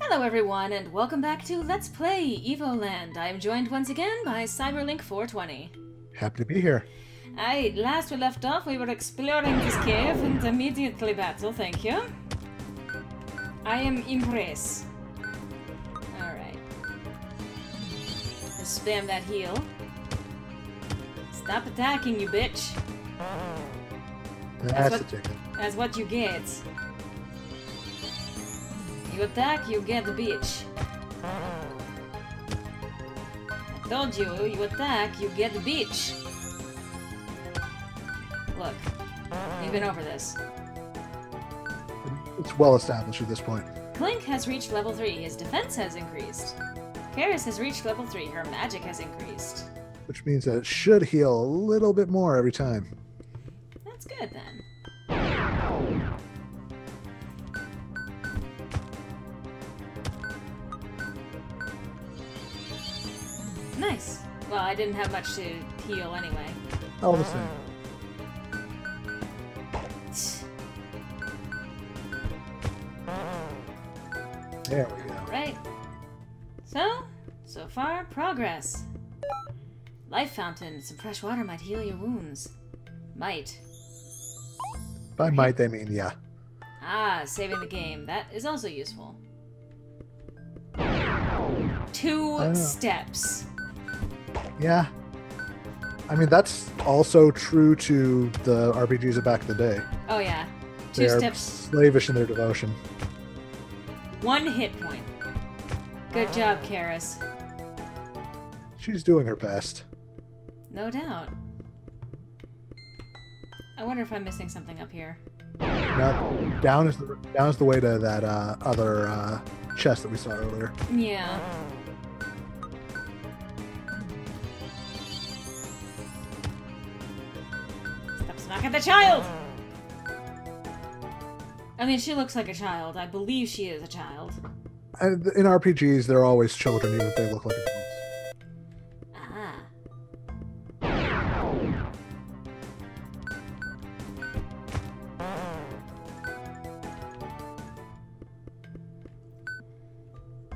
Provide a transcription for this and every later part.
Hello everyone, and welcome back to Let's Play Evoland. I am joined once again by Cyberlink420. Happy to be here. I last we left off, we were exploring this cave and immediately battle, thank you. I am impressed. Alright. Spam that heal. Stop attacking, you bitch. That's what- That's what you get. You attack, you get the bitch. I told you, you attack, you get the bitch. Look, we've been over this. It's well established at this point. Clink has reached level 3, his defense has increased. Kaeris has reached level 3, her magic has increased. Which means that it should heal a little bit more every time. That's good then. I didn't have much to heal anyway. All the same. There we go. Right. So, so far, progress. Life fountain. Some fresh water might heal your wounds. Might. By might they mean yeah. Ah, saving the game. That is also useful. Two steps. Yeah. I mean that's also true to the RPGs of back in the day. Oh yeah. Two They steps, slavish in their devotion. one hit point. Good job, Kaeris. She's doing her best. No doubt. I wonder if I'm missing something up here. Now, down is the down is the way to that uh, other uh, chest that we saw earlier. Yeah. Smacking the child! I mean, she looks like a child. I believe she is a child. In RPGs, they're always children, even if they look like adults. Ah.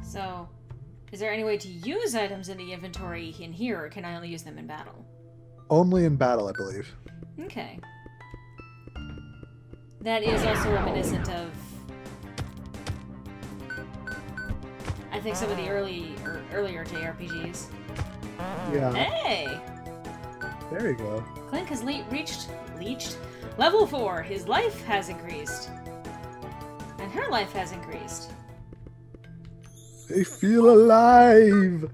So, is there any way to use items in the inventory in here, or can I only use them in battle? Only in battle, I believe. Okay. That is also reminiscent of. I think some of the early or earlier JRPGs. Yeah. Hey, There you go. Clink has le- reached reached level four. His life has increased, and her life has increased. They feel alive.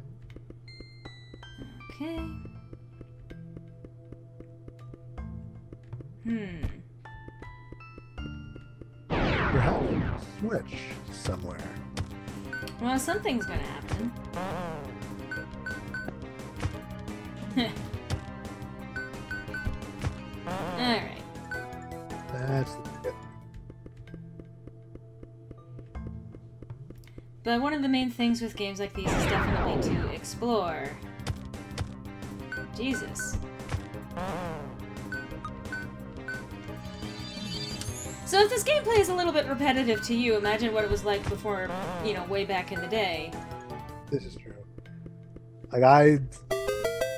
Okay. Hmm. Switch somewhere. Well, something's gonna happen. Alright. That's it. But one of the main things with games like these is definitely to explore. Jesus. So if this gameplay is a little bit repetitive to you, imagine what it was like before, you know, way back in the day. This is true. Like I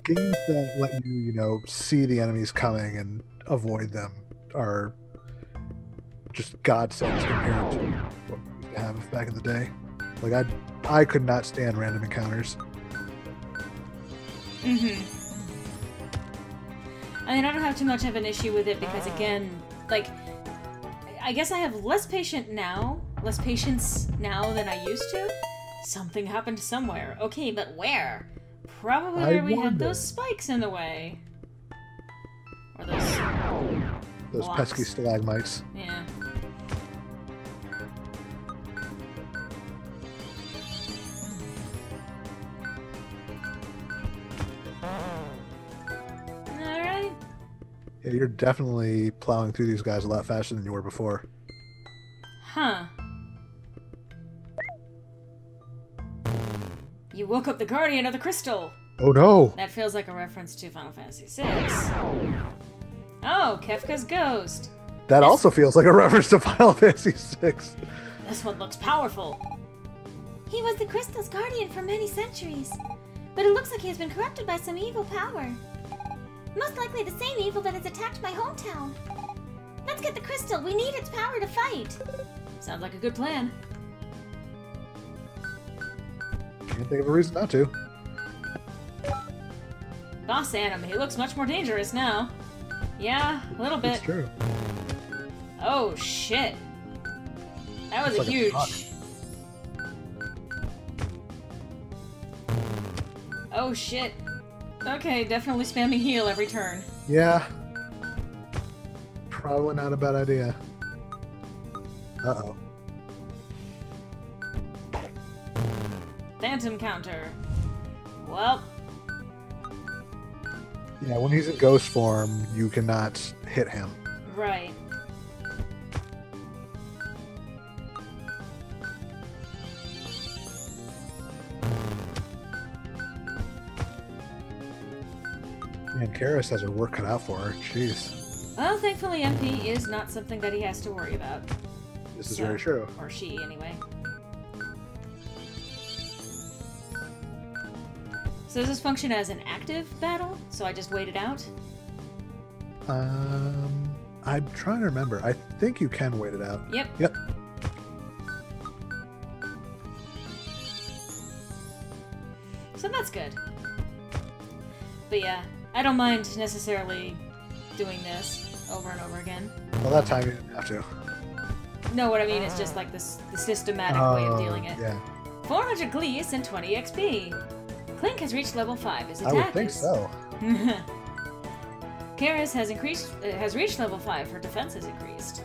games that let you, you know, see the enemies coming and avoid them are just godsends compared to what we have back in the day. Like I, I could not stand random encounters. Mm-hmm. I mean, I don't have too much of an issue with it because, again, like, I guess I have less patient now, less patience now than I used to. Something happened somewhere. Okay, but where? Probably I where we had those spikes in the way. Or those. Those Blocks. pesky stalagmites. Yeah. Yeah, you're definitely plowing through these guys a lot faster than you were before. Huh. You woke up the guardian of the crystal. Oh no! That feels like a reference to Final Fantasy VI. Oh, Kefka's ghost. That also feels like a reference to Final Fantasy VI. This one looks powerful. He was the crystal's guardian for many centuries, but it looks like he has been corrupted by some evil power. Most likely the same evil that has attacked my hometown. Let's get the crystal. We need its power to fight. Sounds like a good plan. Can't think of a reason not to. Boss Anim, he looks much more dangerous now. Yeah, a little bit. It's true. Oh shit. That was Looks a like a huge. truck. oh shit. Okay, definitely spamming heal every turn. Yeah. Probably not a bad idea. Uh oh. Phantom counter. Well, Yeah, when he's in ghost form, you cannot hit him. right. Man, Kaeris has her work cut out for her. Jeez. Well, thankfully MP is not something that he has to worry about. This is So- very true. Or she, anyway. So does this function as an active battle? So I just wait it out? Um, I'm trying to remember. I think you can wait it out. Yep. Yep. I don't mind necessarily doing this over and over again. Well, that time you didn't have to. No, what I mean is just like this the systematic way of Oh, dealing it. Yeah, 400 Glees and 20 XP. Clink has reached level 5. His I attack would think is... so. Kaeris has increased uh, has reached level 5. Her defense has increased.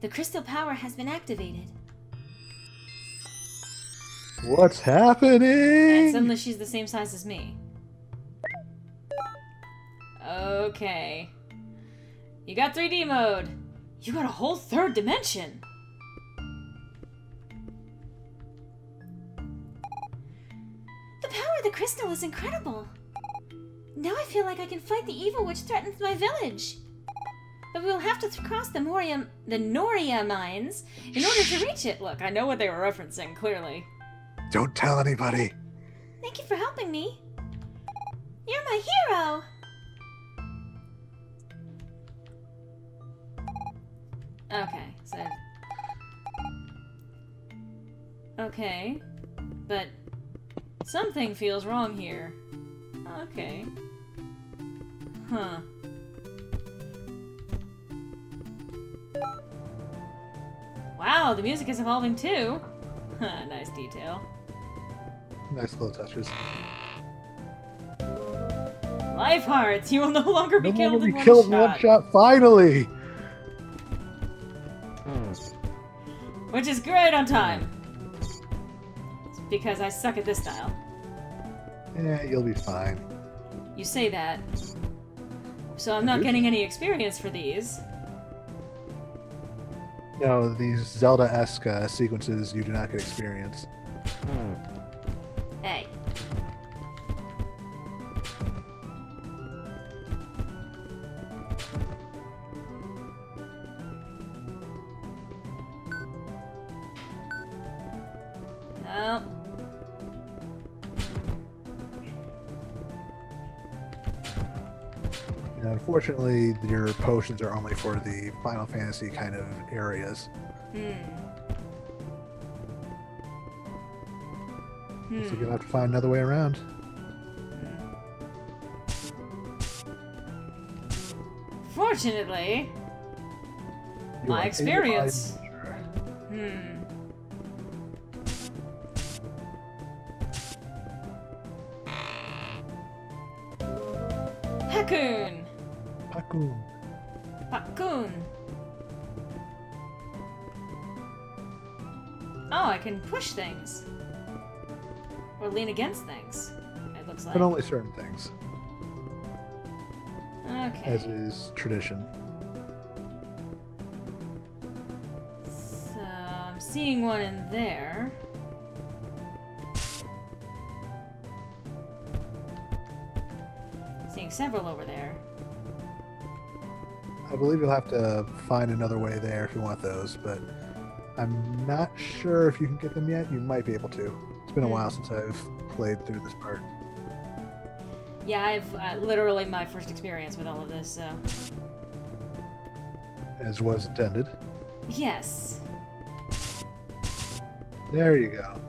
The crystal power has been activated. What's happening? And suddenly she's the same size as me. Okay. You got 3D mode. You got a whole third dimension. The power of the crystal is incredible. Now I feel like I can fight the evil which threatens my village. But we will have to th- cross the Moria, the Noria mines in order to reach it. Look, I know what they were referencing, clearly. Don't tell anybody. Thank you for helping me. You're my hero. Okay, so. Okay, but something feels wrong here. Okay. Huh. Wow, the music is evolving too. Huh, nice detail. Nice little touches. Life hearts, you will no longer be No killed in be one killed in shot. one shot. Finally. Which is great on time. It's because I suck at this style. Yeah, you'll be fine. You say that. So I'm not getting any experience for these. No, these Zelda-esque uh, sequences, you do not get experience. Hey. Unfortunately, your potions are only for the Final Fantasy kind of areas. Hmm. So Hmm. you'll have to find another way around. Fortunately, You My experience. hmm. Pakun. Hakun! Oh, I can push things. Or lean against things, it looks like. But only certain things, Okay. as is tradition. So, I'm seeing one in there. Seeing several over there. I believe you'll have to find another way there if you want those, but I'm not sure if you can get them yet. You might be able to. It's been a while since I've played through this part. Yeah, I've uh, literally my first experience with all of this, so. As was intended. Yes. There you go.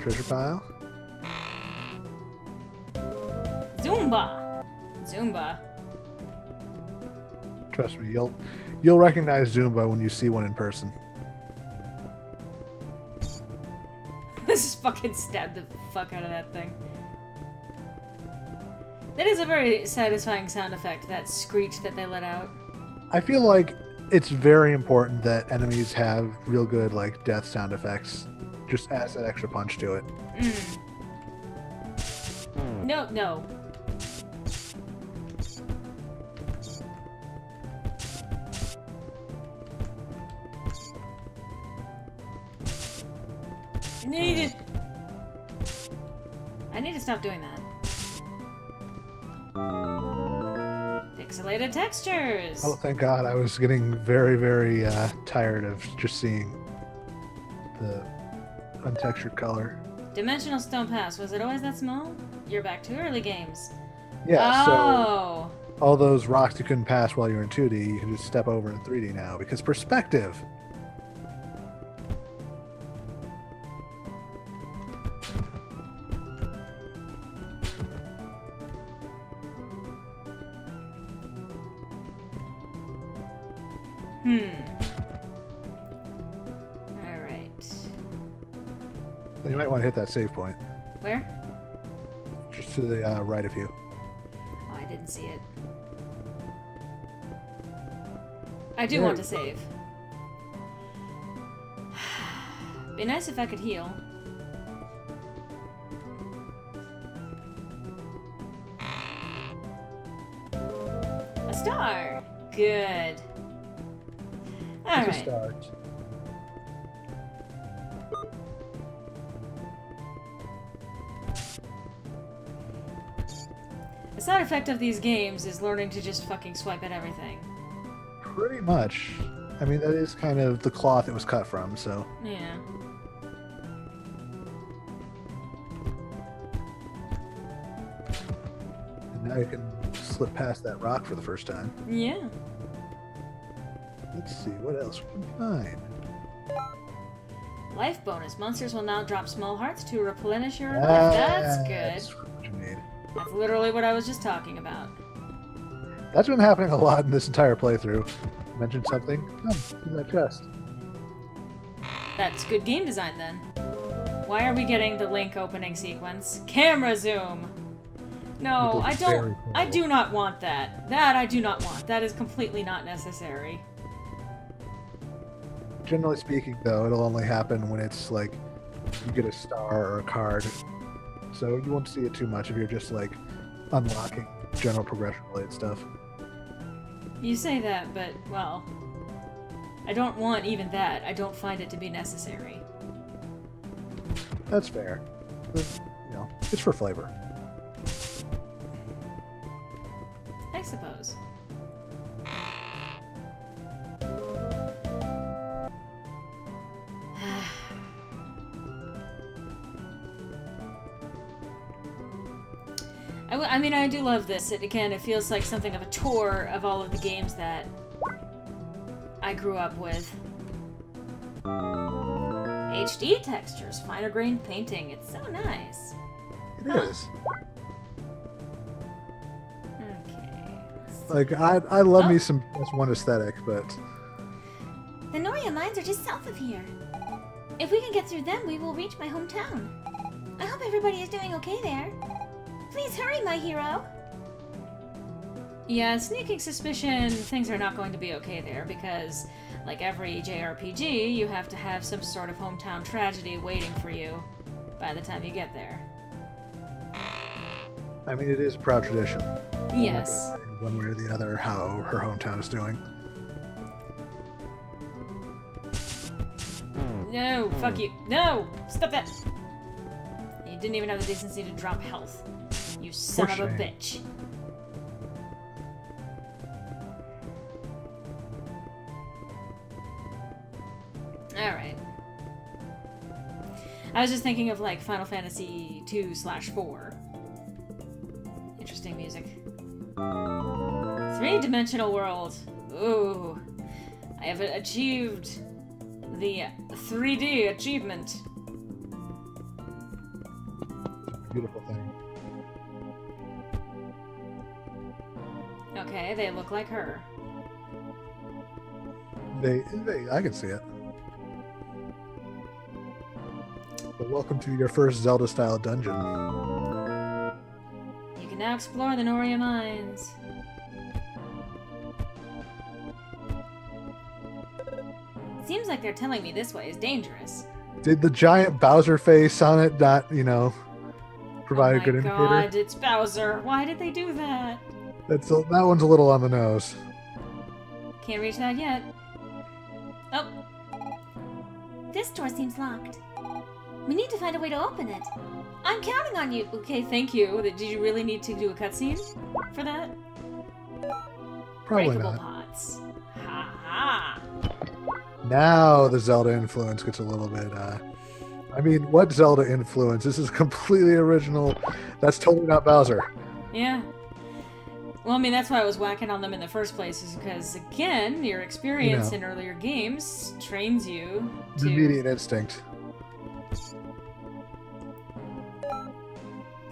Treasure pile. Zumba! Zumba. Trust me, you'll you'll recognize Zumba when you see one in person. Let's just fucking stab the fuck out of that thing. That is a very satisfying sound effect, that screech that they let out. I feel like it's very important that enemies have real good like death sound effects. Just adds that extra punch to it. Mm. No, no. I need to... I need to stop doing that. Pixelated textures! Oh, thank God! I was getting very, very uh, tired of just seeing the untextured color. Dimensional Stone Pass, was it always that small? You're back to early games. Yeah. So oh! all those rocks you couldn't pass while you were in 2D, you can just step over in 3D now because perspective. That save point Where? just to the uh, right of you. Oh, I didn't see it. I do There want to save. Be nice if I could heal. A star! Good. It's a side effect of these games is learning to just fucking swipe at everything. Pretty much. I mean, that is kind of the cloth it was cut from, so. Yeah. And now you can slip past that rock for the first time. Yeah. Let's see, what else we find? Life bonus. Monsters will now drop small hearts to replenish your life. That's good. That's need. That's literally what I was just talking about. That's been happening a lot in this entire playthrough. Mentioned something. Oh, in that chest. That's good game design then. Why are we getting the link opening sequence? Camera zoom! No, I don't. I do not want that. That I do not want. That is completely not necessary. Generally speaking, though, it'll only happen when it's like you get a star or a card. So you won't see it too much if you're just like unlocking general progression related stuff. You say that, but well, I don't want even that. I don't find it to be necessary. That's fair. But, you know, it's for flavor. Do love this. It again, it feels like something of a tour of all of the games that I grew up with. HD textures, finer grained painting. It's so nice. It is. Okay. Like I, I love Oh. me some PS1 aesthetic, but The Noria mines are just south of here. If we can get through them, we will reach my hometown. I hope everybody is doing okay there. Please hurry, my hero. Yeah, sneaking suspicion, things are not going to be okay there because, like every JRPG, you have to have some sort of hometown tragedy waiting for you by the time you get there. I mean, it is a proud tradition. Yes. One way or the other, how her hometown is doing. No, fuck hmm. you. No! Stop that! You didn't even have the decency to drop health. You son For of a bitch. Alright. I was just thinking of like Final Fantasy 2 slash 4. Interesting music. Three dimensional world. Ooh. I have achieved the 3D achievement. Okay, they look like her. They, they, I can see it. But welcome to your first Zelda-style dungeon. You can now explore the Noria mines. Seems like they're telling me this way is dangerous. Did the giant Bowser face on it not, you know, oh provide oh a good indicator? god, it's Bowser. Why did they do that? That's a, that one's a little on the nose. Can't reach that yet. Oh, This door seems locked. We need to find a way to open it. I'm counting on you. okay, thank you. Did you really need to do a cutscene for that? Probably Breakable not. pots. Ha ha. Now the Zelda influence gets a little bit. uh I mean, what Zelda influence? This is completely original. That's totally not Bowser. Yeah. Well, I mean, that's why I was whacking on them in the first place, is because, again, your experience know. in earlier games trains you to. Immediate instinct.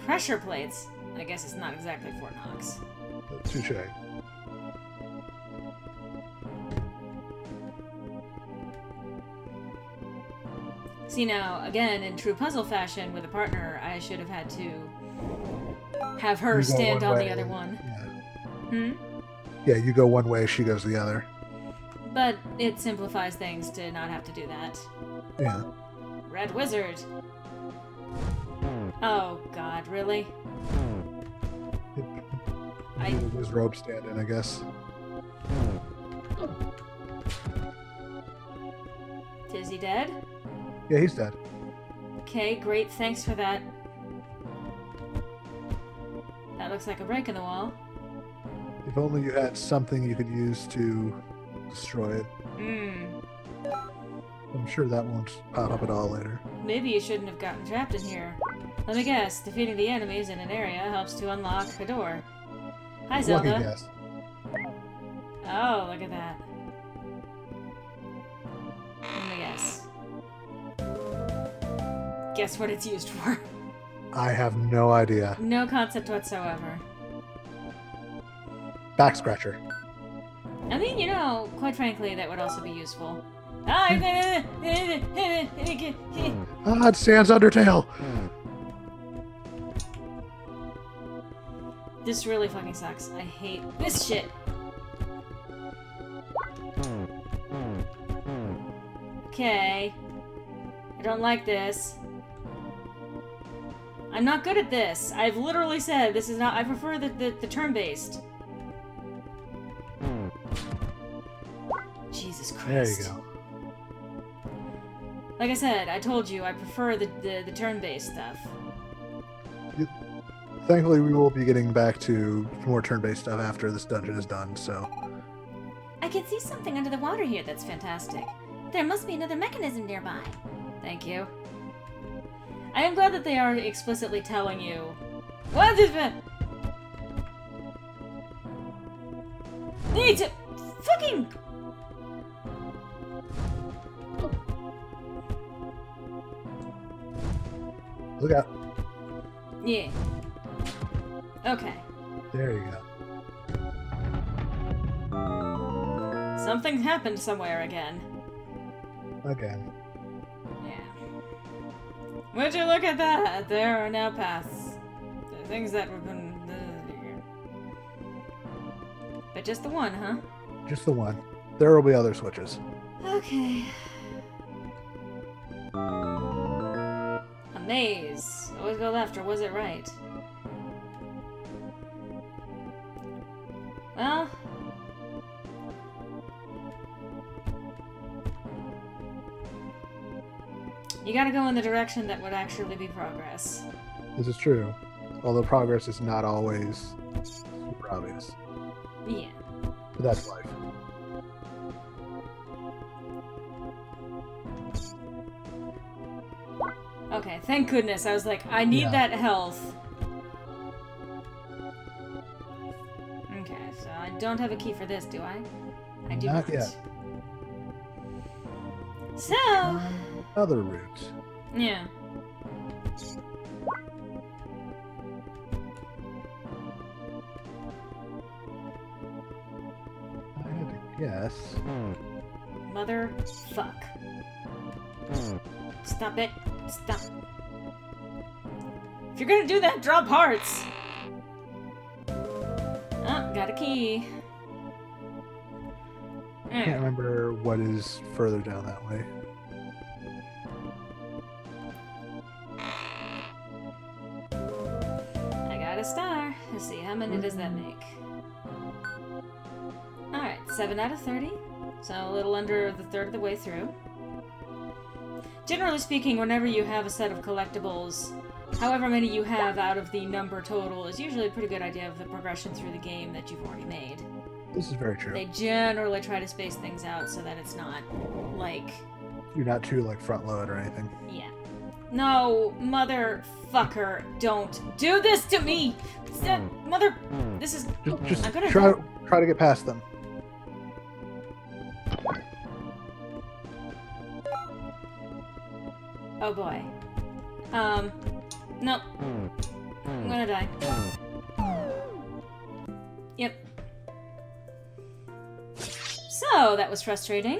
Pressure plates. I guess it's not exactly Fort Knox. Touche. See, now, again, in true puzzle fashion with a partner, I should have had to have her stand on way, the other one. Yeah. Hmm? yeah, you go one way, she goes the other. But it simplifies things to not have to do that. Yeah. Red Wizard. Oh, God, really? I- His robe stand in, I guess. Is he dead? Yeah, he's dead. Okay, great, thanks for that. That looks like a break in the wall. If only you had something you could use to destroy it. Hmm. I'm sure that won't pop up at all later. Maybe you shouldn't have gotten trapped in here. Let me guess, defeating the enemies in an area helps to unlock a door. Hi, Lucky Zelda. guess. Oh, look at that. Let me guess. Guess what it's used for? I have no idea. No concept whatsoever. Back scratcher. I mean, you know, quite frankly, that would also be useful. Ah, Ah, it's Sans Undertale. this really fucking sucks. I hate this shit. Okay. I don't like this. I'm not good at this. I've literally said this is not. I prefer the, the, the turn There you go. Like I said, I told you I prefer the, the, the turn based stuff. Thankfully, we will be getting back to more turn-based stuff after this dungeon is done. So, I can see something under the water here that's fantastic. There must be another mechanism nearby. Thank you. I am glad that they are explicitly telling you. What is it? Need to look out. Yeah. Okay. There you go. Something happened somewhere again. Again. Yeah. Would you look at that? There are now paths. The things that have been. But just the one, huh? Just the one. There will be other switches. Okay. Maze. Always go left, or was it right? Well. You gotta go in the direction that would actually be progress. This is true. Although progress is not always super obvious. Yeah. But that's life. Thank goodness. I was like, I need Yeah. that health. Okay, so I don't have a key for this, do I? I do Not not. yet. So, Other route. yeah. I had to guess. Mother fuck. Hmm. Stop it. Stop. If you're gonna do that, drop hearts! Oh, got a key. I can't remember what is further down that way. I got a star. Let's see, how many does that make? Alright, 7 out of 30. So a little under the third of the way through. Generally speaking, whenever you have a set of collectibles, however many you have out of the number total is usually a pretty good idea of the progression through the game that you've already made. This is very true. They generally try to space things out so that it's not like, You're not too like front load or anything. yeah. No, motherfucker, don't do this to me! Stop- hmm. Mother, hmm. this is Just, just I'm gonna try try to get past them. Oh boy. Um, no. I'm gonna die. Yep. So, that was frustrating.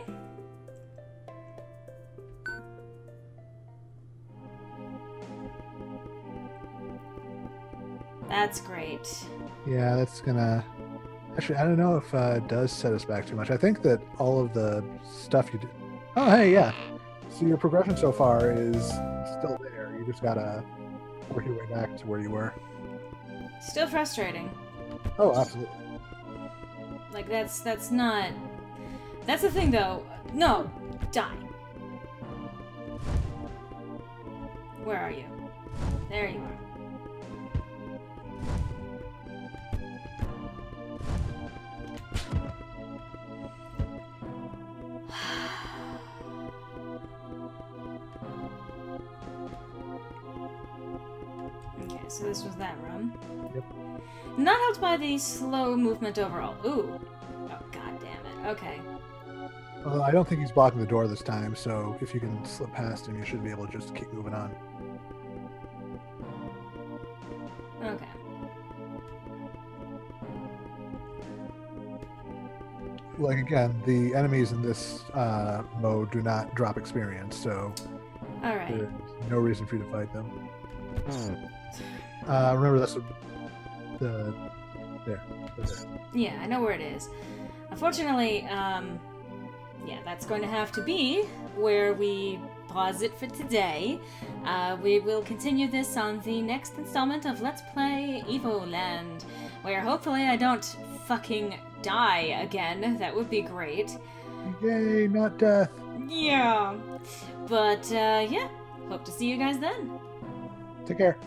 That's great. Yeah, that's gonna. Actually, I don't know if uh, it does set us back too much. I think that all of the stuff you did. Oh, hey, yeah. So your progression so far is still there. You just gotta work your way back to where you were. Still frustrating. Oh, absolutely. Like that's that's not That's the thing though. No, die. Where are you? There you are. so this was that room. Yep. Not helped by the slow movement overall. Ooh. Oh, god damn it. Okay. Although I don't think he's blocking the door this time, so if you can slip past him, you should be able to just keep moving on. Okay. Like again, the enemies in this uh, mode do not drop experience, so Alright. there's no reason for you to fight them. Uh, remember that's the, the there. Yeah, I know where it is. Unfortunately, um, yeah, that's going to have to be where we pause it for today. Uh, we will continue this on the next installment of Let's Play Evoland, where hopefully I don't fucking die again. That would be great. Yay, not death. Yeah. But, uh, yeah, hope to see you guys then. Take care.